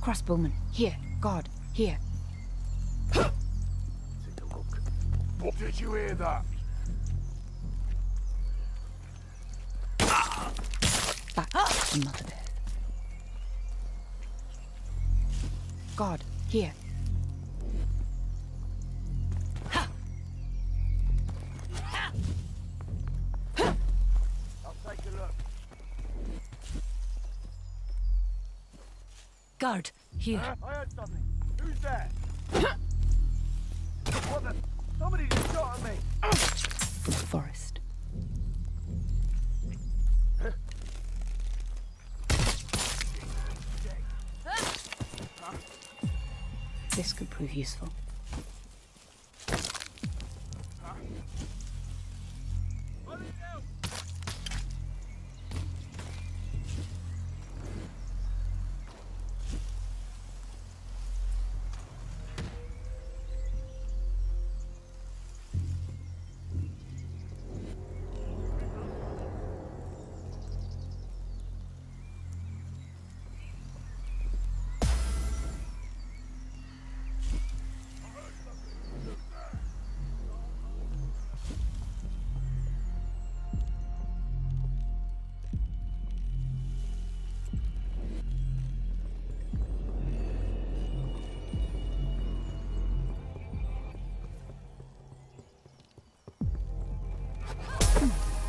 Crossbowman, here. Guard, here. Take a look. What did you hear that? Back Mother. Guard, here. Guard, here. Huh? I heard something. Who's there? what the? Somebody just shot at me. The forest. This could prove useful.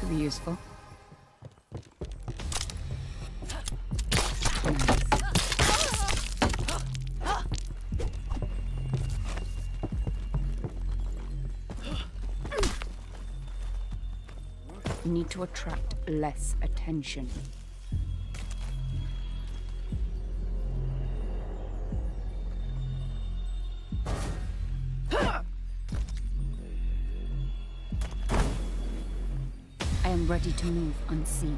Could be useful. We need to attract less attention. To move unseen.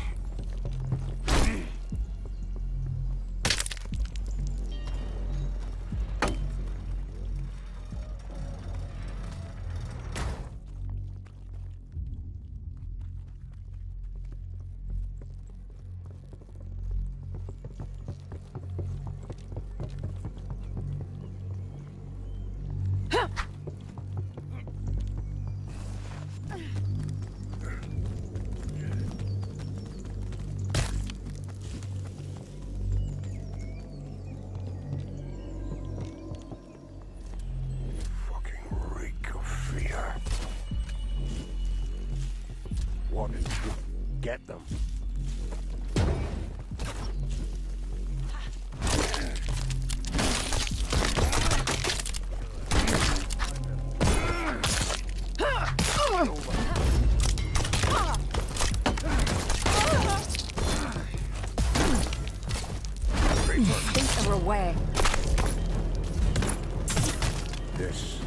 Think they're aware. This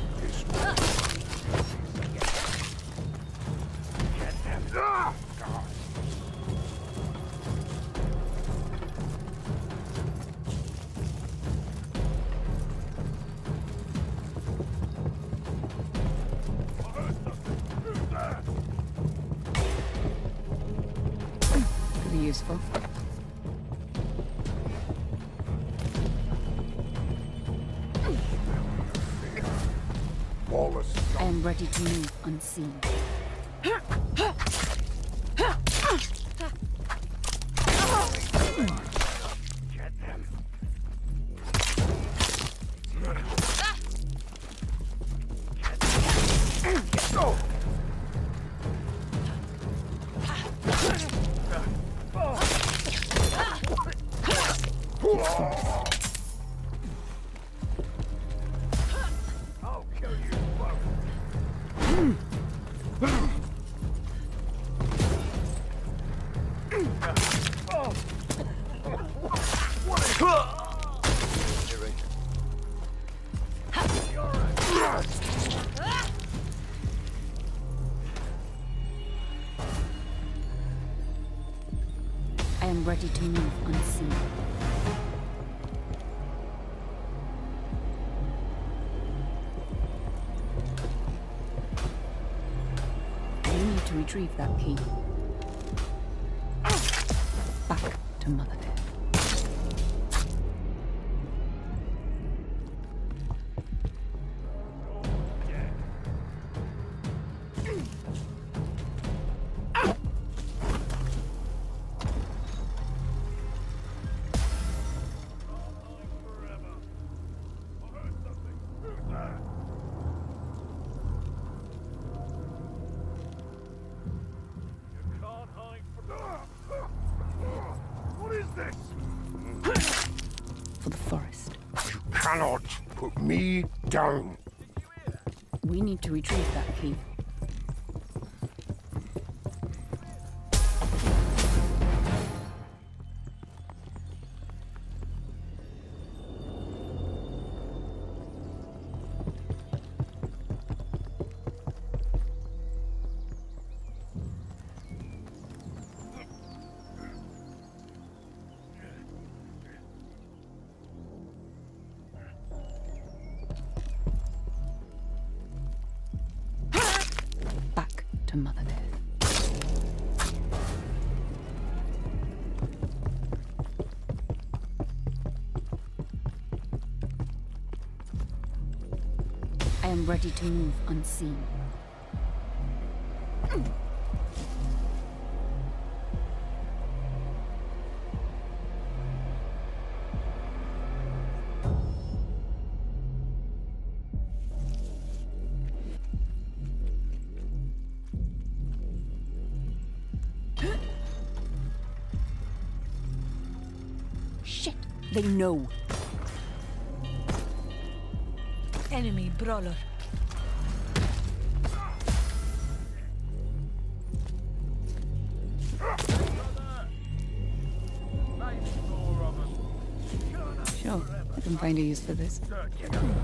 Wallace. I am ready to move unseen. I am ready to move unseen. You need to retrieve that key. Back to Mother Earth. This? For the forest. You cannot put me down. We need to retrieve that key. Mother. I am ready to move unseen. They know. Enemy brawler. Sure, I can find a use for this. Dirt, you know.